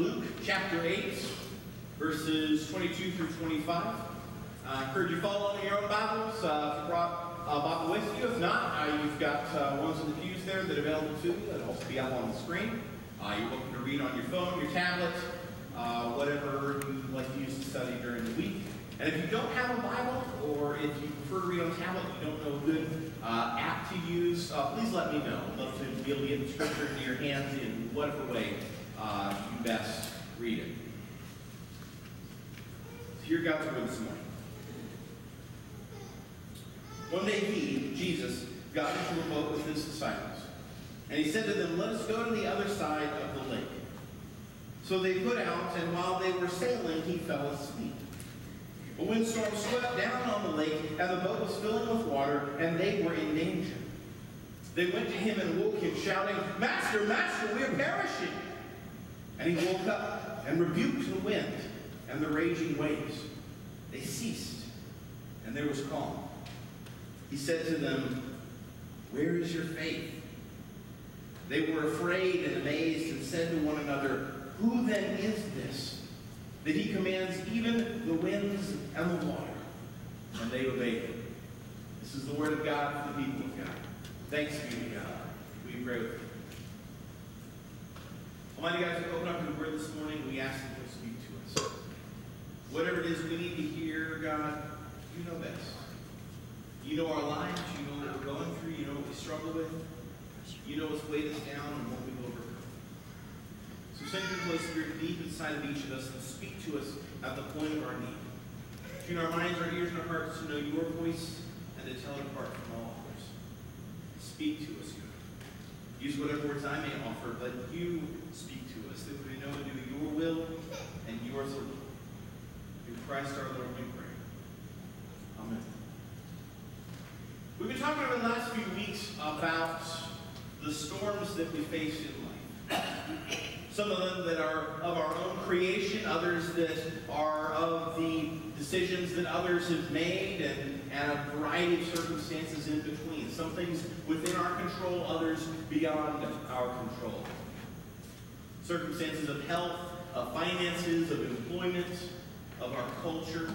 Luke chapter 8, verses 22 through 25. I encourage you follow in your own Bibles. Uh, if you brought a Bible with you, if not, uh, you've got uh, ones in the pews there that are available to you. That'll also be up on the screen. Uh, you're welcome to read on your phone, your tablet, uh, whatever you like to use to study during the week. And if you don't have a Bible, or if you prefer to read on tablet, you don't know a good uh, app to use, uh, please let me know. I'd love to be able to get the scripture into your hands in whatever way uh, you best read it. So hear God's word this morning. One day he, Jesus, got into a boat with his disciples, and he said to them, Let us go to the other side of the lake. So they put out, and while they were sailing, he fell asleep. A windstorm swept down on the lake, and the boat was filling with water, and they were in danger. They went to him and woke him, shouting, Master, Master, we are perishing! And he woke up and rebuked the wind and the raging waves. They ceased, and there was calm. He said to them, Where is your faith? They were afraid and amazed and said to one another, Who then is this? That he commands even the winds and the water, and they obey him. This is the word of God for the people of God. Thanks be to God. We pray with you. Almighty God, as we open up your word this morning, we ask that you speak to us. Whatever it is we need to hear, God, you know best. You know our lives, you know what we're going through, you know what we struggle with, you know what's weighed us down and what we've overcome. So send your Holy Spirit deep inside of each of us and speak to us at the point of our need. Tune our minds, our ears, and our hearts to know your voice and to tell it apart from all others. Speak to us, God. Use whatever words I may offer, but you speak to us that we know to do your will and yours alone. Through Christ our Lord we pray. Amen. We've been talking over the last few weeks about the storms that we face in life. Some of them that are of our own creation, others that are of the decisions that others have made, and, and a variety of circumstances in between. Some things within our control, others beyond our control. Circumstances of health, of finances, of employment, of our culture.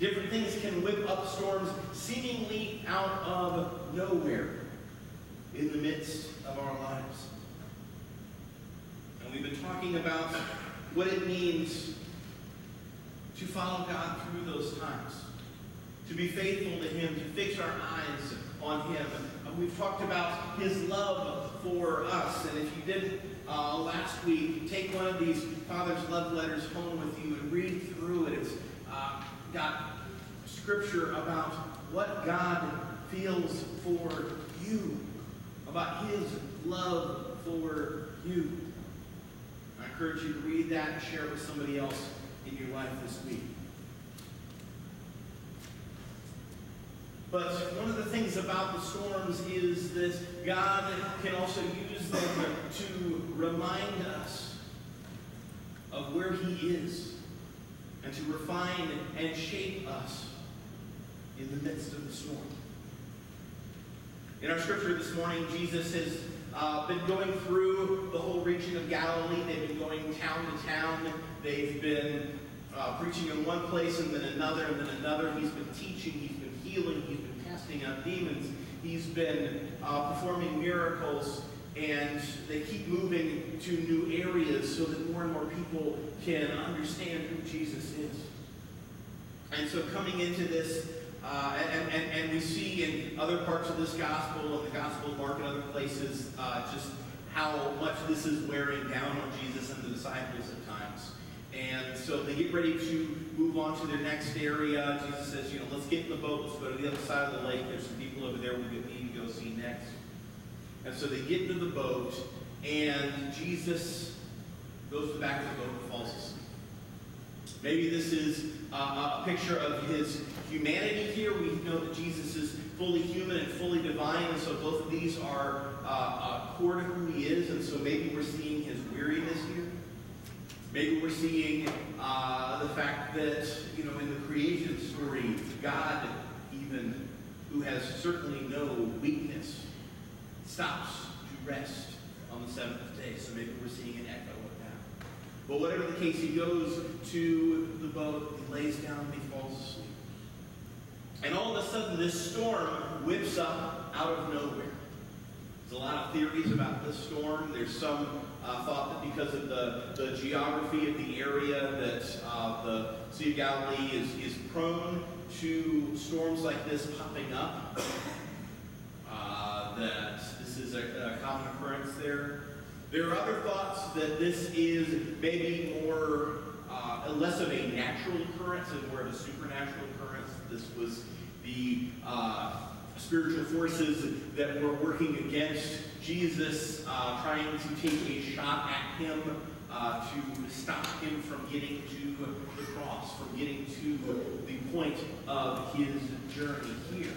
Different things can whip up storms seemingly out of nowhere in the midst of our lives. And we've been talking about what it means to follow God through those times, to be faithful to Him, to fix our eyes on Him. We've talked about His love for us. And if you didn't uh, last week, take one of these Father's Love Letters home with you and read through it. It's uh, got scripture about what God feels for you, about His love for you. I encourage you to read that and share it with somebody else in your life this week. But one of the things about the storms is that God can also use them to remind us of where He is and to refine and shape us in the midst of the storm. In our scripture this morning, Jesus has uh, been going through the whole region of Galilee. They've been going town to town. They've been uh, preaching in one place and then another and then another. He's been teaching. He's been healing. He's casting out demons. He's been uh, performing miracles. And they keep moving to new areas so that more and more people can understand who Jesus is. And so coming into this uh, and, and, and we see in other parts of this gospel, in the Gospel of Mark and other places, uh, just how much this is wearing down on Jesus and the disciples at times. And so they get ready to move on to their next area. Jesus says, you know, let's get in the boat, let's go to the other side of the lake. There's some people over there we need to go see next. And so they get into the boat, and Jesus goes to the back of the boat and falls asleep. Maybe this is uh, a picture of his humanity here. We know that Jesus is fully human and fully divine, and so both of these are uh, core to who he is, and so maybe we're seeing his weariness here. Maybe we're seeing uh, the fact that, you know, in the creation story, God, even, who has certainly no weakness, stops to rest on the seventh day. So maybe we're seeing an echo of that. But whatever the case, he goes to the boat, he lays down, and he falls asleep. And all of a sudden, this storm whips up out of nowhere. There's a lot of theories about this storm. There's some uh, thought that because of the, the geography of the area that uh, the Sea of Galilee is, is prone to storms like this popping up, uh, that this is a, a common occurrence there. There are other thoughts that this is maybe more, uh, less of a natural occurrence and more of a supernatural occurrence. This was the uh, spiritual forces that were working against Jesus, uh, trying to take a shot at him uh, to stop him from getting to the cross, from getting to the point of his journey here.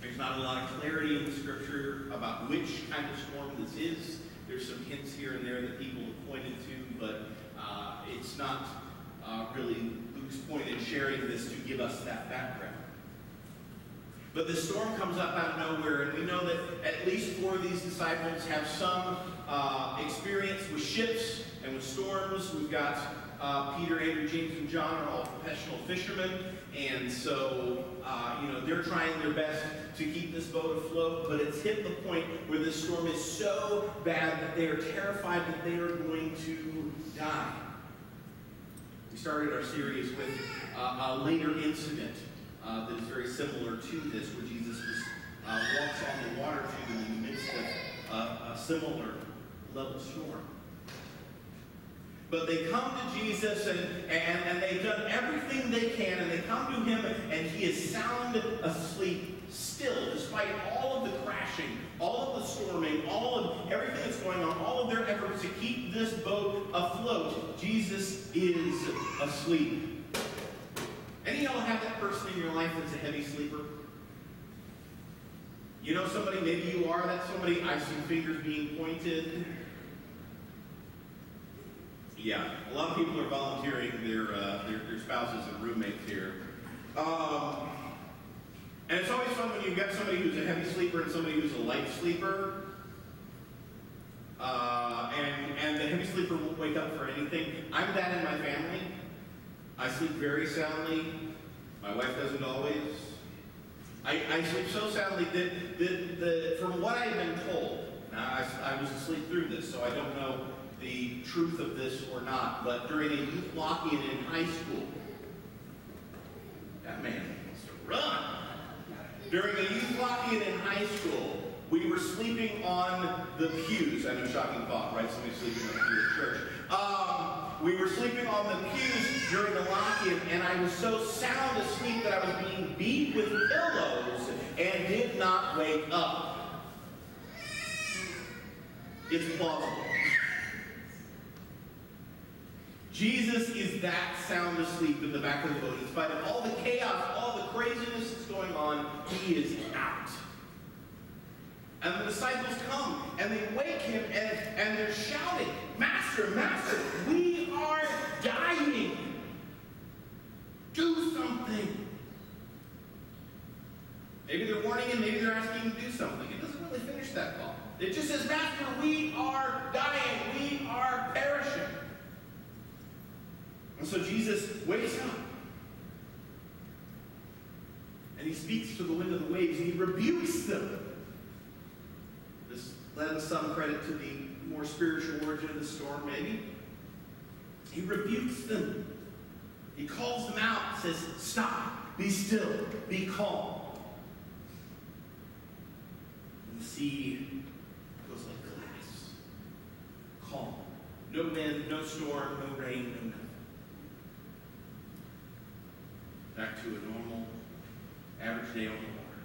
There's not a lot of clarity in the scripture about which kind of storm this is. There's some hints here and there that people have pointed to, but uh, it's not uh, really Luke's point in sharing this to give us that background. But the storm comes up out of nowhere, and we know that at least four of these disciples have some uh, experience with ships and with storms. We've got uh, Peter, Andrew, James, and John are all professional fishermen, and so uh, you know they're trying their best to keep this boat afloat. But it's hit the point where this storm is so bad that they are terrified that they are going to die. We started our series with uh, a later incident uh, that is very similar to this, where Jesus uh, walks on the water to them in the midst of uh, a similar level storm. But they come to Jesus and, and, and they've done everything they can, and they come to him, and he is sound asleep still, despite all of the crashing, all of the storming, all of everything that's going on, all of their efforts to keep this boat afloat. Jesus is asleep. Any of y'all have that person in your life that's a heavy sleeper? You know somebody, maybe you are that somebody, I see fingers being pointed. Yeah, a lot of people are volunteering their, uh, their, their, spouses and roommates here. Um, and it's always fun when you've got somebody who's a heavy sleeper and somebody who's a light sleeper. Uh, and, and the heavy sleeper won't wake up for anything. I'm that in my family. I sleep very soundly. My wife doesn't always. I, I sleep so soundly that, that, that from what I've been told, now I, I was asleep through this, so I don't know the truth of this or not, but during a youth lock-in in high school, that man wants to run. During a youth lock-in in high school, we were sleeping on the pews. I know, shocking thought, right? Somebody sleeping on the pew at church. Um, we were sleeping on the pews during the lock-in, and I was so sound asleep that I was being beat with pillows and did not wake up. It's plausible. Jesus is that sound asleep in the back of the boat. In spite of all the chaos, all the craziness that's going on, he is out. And the disciples come and they wake him and, and they're shouting, Master, Master, we dying. Do something. Maybe they're warning him, maybe they're asking him to do something. It doesn't really finish that call. It just says, Master, we are dying. We are perishing. And so Jesus wakes up. And he speaks to the wind and the waves and he rebukes them. This lends some credit to the more spiritual origin of the storm, maybe. He rebukes them. He calls them out, says, Stop, be still, be calm. And the sea goes like glass. Calm. No wind, no storm, no rain, no nothing. Back to a normal, average day on the water.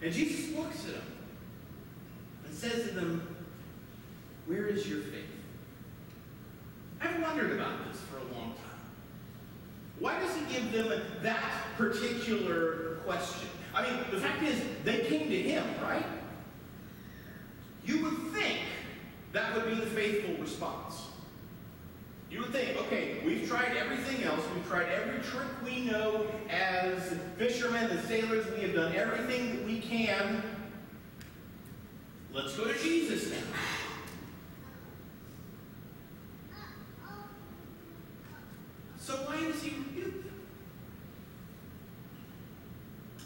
And Jesus looks at them and says to them, Where is your faith? I've wondered about this for a long time. Why does he give them that particular question? I mean, the fact is, they came to him, right? You would think that would be the faithful response. You would think, okay, we've tried everything else. We've tried every trick we know as fishermen and sailors. We have done everything that we can. Let's go to Jesus now.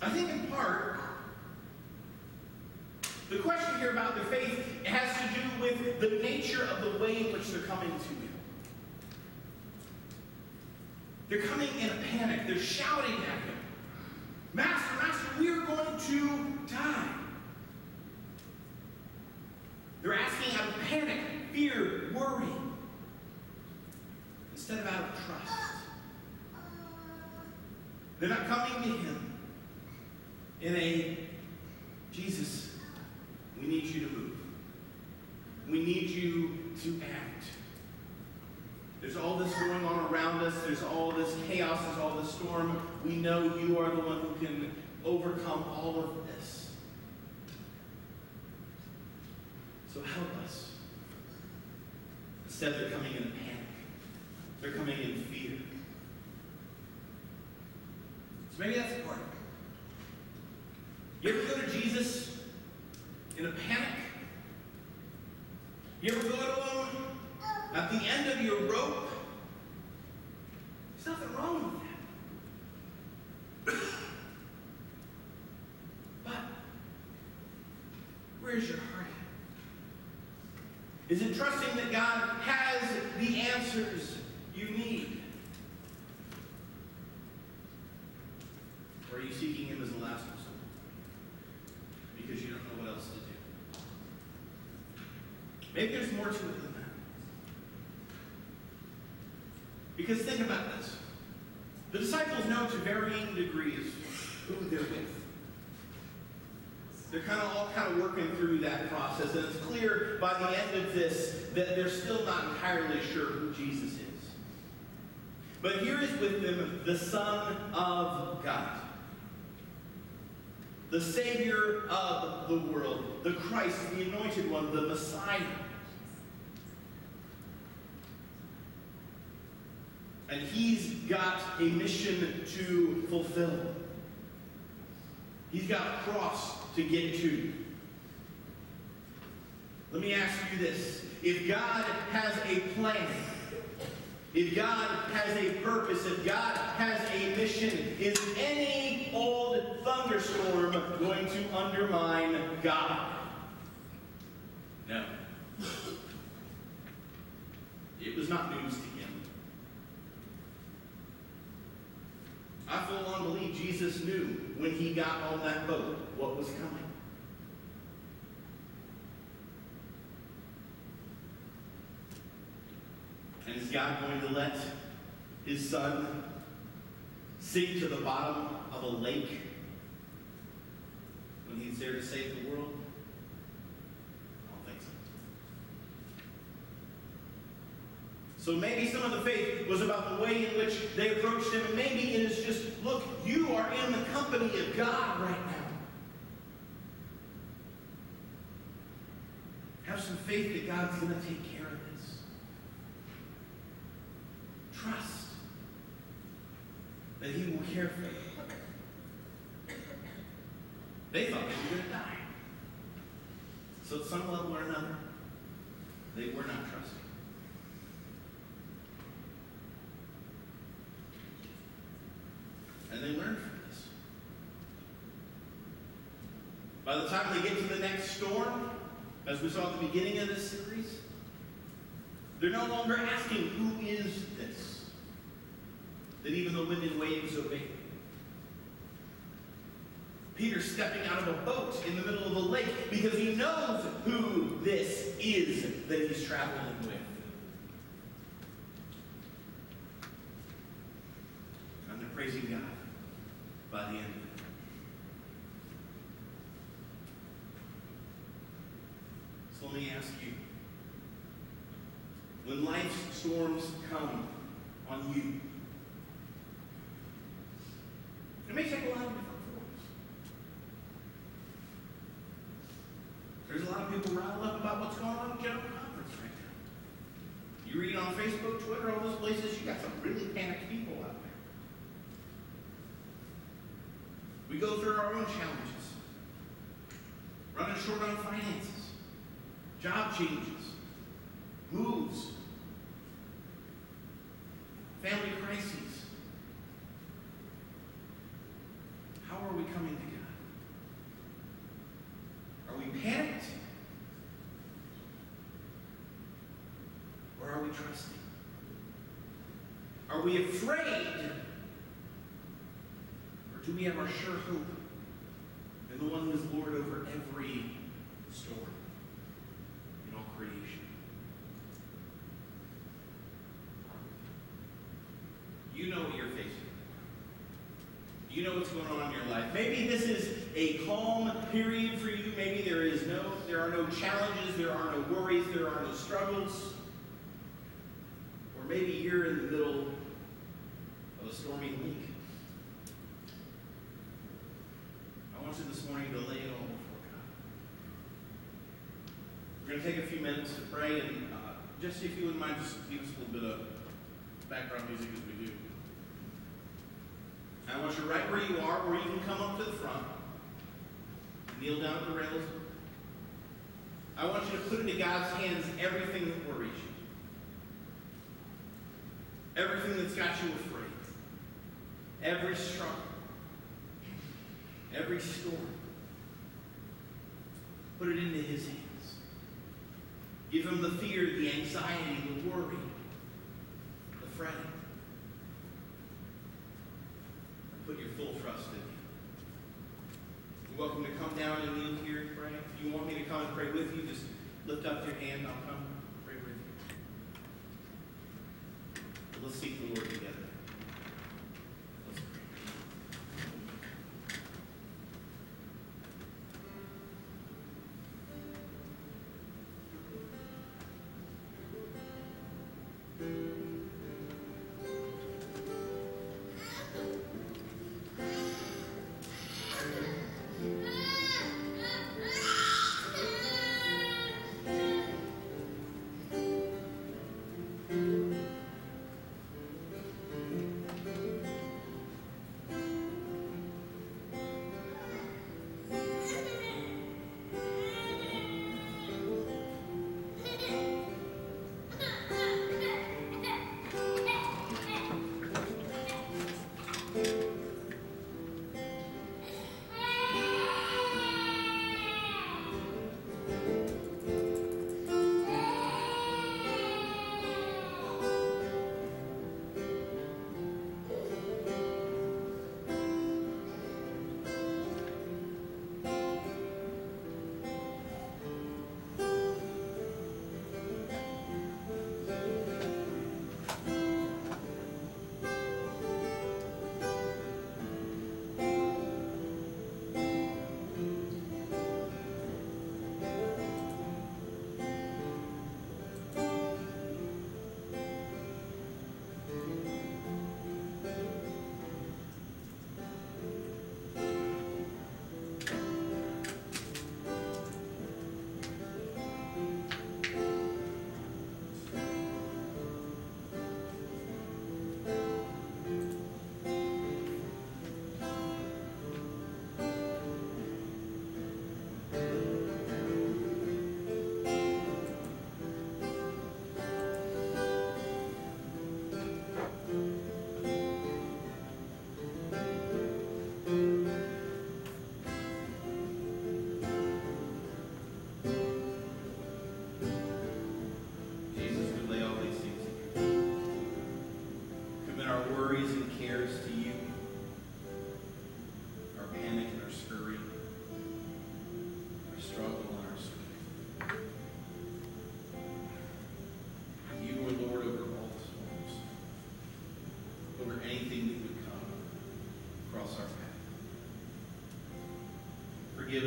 I think in part, the question here about their faith has to do with the nature of the way in which they're coming to him. They're coming in a panic. They're shouting at him. Master, Master, we are going to die. They're asking out of panic, fear, worry, instead of out of trust. They're not coming to him in a Jesus, we need you to move. We need you to act. Going on around us. There's all this chaos. There's all this storm. We know you are the one who can overcome all of this. So help us. Instead, they're coming in panic. They're coming in fear. So maybe that's it. You ever go to Jesus in a panic? You ever go to him at the end of your rope? There's nothing wrong with that. but where's your heart at? Is it trusting that God has the answers you need? Or are you seeking Him as the last resort? Because you don't know what else to do. Maybe there's more to it than that. Because think about this. The disciples know to varying degrees who they're with. They're kind of all kind of working through that process, and it's clear by the end of this that they're still not entirely sure who Jesus is. But here is with them the Son of God, the Savior of the world, the Christ, the Anointed One, the Messiah. And he's got a mission to fulfill. He's got a cross to get to. Let me ask you this. If God has a plan, if God has a purpose, if God has a mission, is any old thunderstorm going to undermine God? No. It was not news to him. I full on believe Jesus knew when he got on that boat what was coming. And is God going to let his son sink to the bottom of a lake when he's there to save the world? I don't think so. So maybe some of the faith was about the way in which they approached him, and maybe it is just, look, you are in the company of God right now. Have some faith that God's going to take care of this. Trust that He will care for you. They thought they were going to die. So, at some level or another, they were not trusting. And they learned from this. By the time they get to the next storm, as we saw at the beginning of this series, they're no longer asking, Who is this? That even the wind and waves obey. Peter stepping out of a boat in the middle of a lake because he knows who this is that he's traveling with. And they're praising God by the end of it. So let me ask you when life's storms come on you, it may take a lot of different forms. There's a lot of people riled up about what's going on in General Conference right now. You read on Facebook, Twitter, all those places, you got some really panicked people out there. We go through our own challenges. Running short on finances, job changes, moves, family crises. How are we coming to God? Are we panicked? Or are we trusting? Are we afraid? Or do we have our sure hope in the one who is Lord over every You know what's going on in your life. Maybe this is a calm period for you. Maybe there is no, there are no challenges, there are no worries, there are no struggles. Or maybe you're in the middle of a stormy week. I want you this morning to lay it all before God. We're going to take a few minutes to pray, and uh, Jesse, if you wouldn't mind, just give us a little bit of background music as we. I want you right where you are, or you can come up to the front, kneel down at the rails. I want you to put into God's hands everything that worries you, everything that's got you afraid, every struggle, every storm. Put it into His hands. Give Him the fear, the anxiety, the worry, the fretting. put your full trust in Him. You're welcome to come down and kneel here and pray. If you want me to come and pray with you, just lift up your hand. I'll come pray with you. Let's seek the Lord together.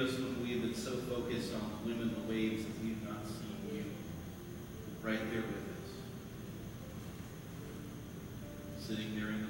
Us when we have been so focused on the wind and the waves that we have not seen you right there with us, sitting there in.